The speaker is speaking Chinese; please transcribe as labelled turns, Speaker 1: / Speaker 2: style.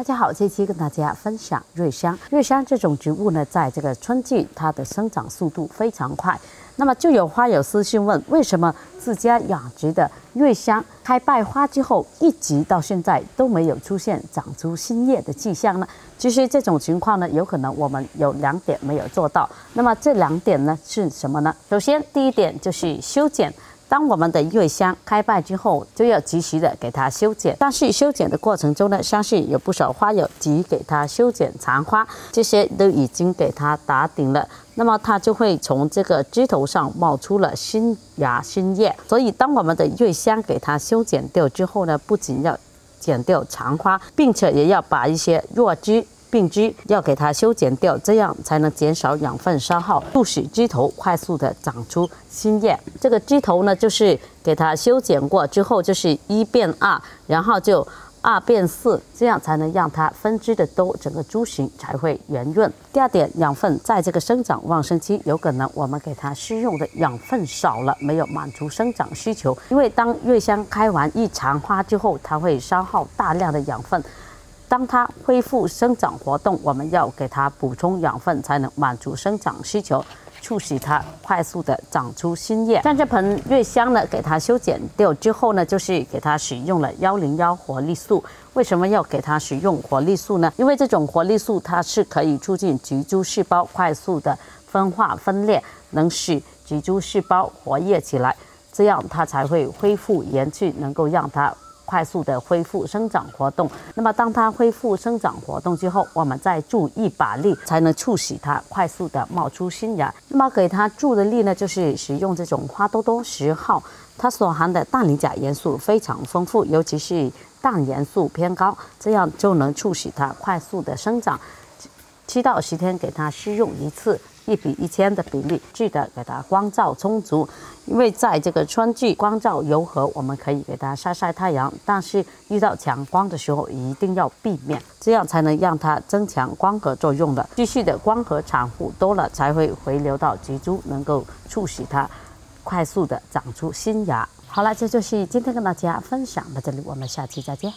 Speaker 1: 大家好，这期跟大家分享瑞香。瑞香这种植物呢，在这个春季，它的生长速度非常快。那么就有花友私信问，为什么自家养殖的瑞香开败花之后，一直到现在都没有出现长出新叶的迹象呢？其实这种情况呢，有可能我们有两点没有做到。那么这两点呢是什么呢？首先，第一点就是修剪。当我们的月香开败之后，就要及时的给它修剪。但是修剪的过程中呢，相信有不少花友急给它修剪残花，这些都已经给它打顶了，那么它就会从这个枝头上冒出了新芽新叶。所以，当我们的月香给它修剪掉之后呢，不仅要剪掉残花，并且也要把一些弱枝。病枝要给它修剪掉，这样才能减少养分消耗，促使枝头快速的长出新叶。这个枝头呢，就是给它修剪过之后，就是一变二，然后就二变四，这样才能让它分枝的多，整个株形才会圆润。第二点，养分在这个生长旺盛期，有可能我们给它施用的养分少了，没有满足生长需求。因为当月香开完一残花之后，它会消耗大量的养分。当它恢复生长活动，我们要给它补充养分，才能满足生长需求，促使它快速的长出新叶。像这盆月香呢，给它修剪掉之后呢，就是给它使用了幺零幺活力素。为什么要给它使用活力素呢？因为这种活力素它是可以促进植株细胞快速的分化分裂，能使植株细胞活跃起来，这样它才会恢复元气，能够让它。快速的恢复生长活动，那么当它恢复生长活动之后，我们再注一把力，才能促使它快速的冒出新芽。那么给它注的力呢，就是使用这种花多多十号，它所含的氮磷钾元素非常丰富，尤其是氮元素偏高，这样就能促使它快速的生长。七到十天给它施用一次。一比一千的比例，记得给它光照充足，因为在这个春季光照柔和，我们可以给它晒晒太阳，但是遇到强光的时候一定要避免，这样才能让它增强光合作用的。继续的光合产物多了，才会回流到植株，能够促使它快速的长出新芽。好了，这就是今天跟大家分享到这里，我们下期再见。